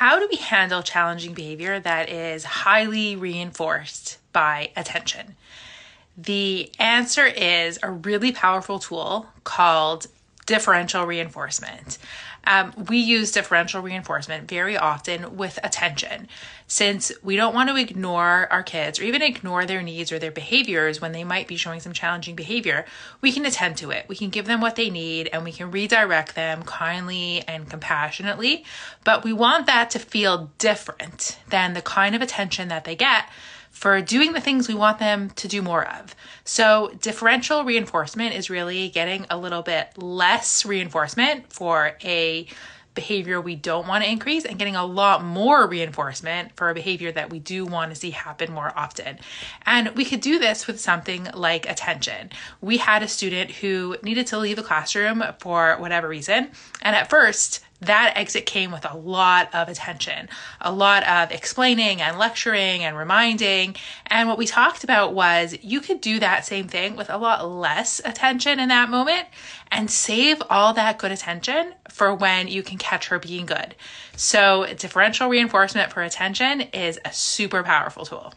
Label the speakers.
Speaker 1: how do we handle challenging behavior that is highly reinforced by attention? The answer is a really powerful tool called differential reinforcement. Um, we use differential reinforcement very often with attention since we don't want to ignore our kids or even ignore their needs or their behaviors when they might be showing some challenging behavior. We can attend to it. We can give them what they need and we can redirect them kindly and compassionately. But we want that to feel different than the kind of attention that they get for doing the things we want them to do more of. So, differential reinforcement is really getting a little bit less reinforcement for a behavior we don't want to increase and getting a lot more reinforcement for a behavior that we do want to see happen more often. And we could do this with something like attention. We had a student who needed to leave the classroom for whatever reason. And at first, that exit came with a lot of attention, a lot of explaining and lecturing and reminding. And what we talked about was you could do that same thing with a lot less attention in that moment and save all that good attention for when you can catch her being good. So, differential reinforcement for attention is a super powerful tool.